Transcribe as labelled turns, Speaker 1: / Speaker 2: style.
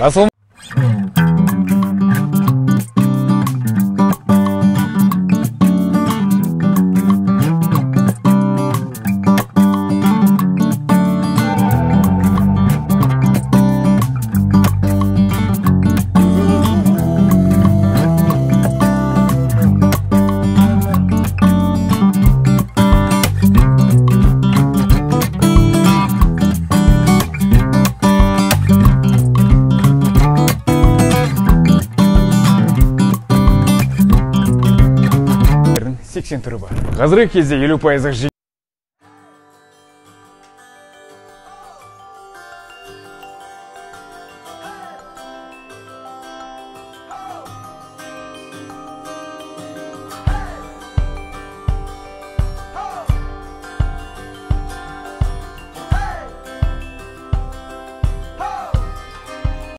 Speaker 1: 来松嗯。сексен түрі бар қазіргі кезде елу пайыздық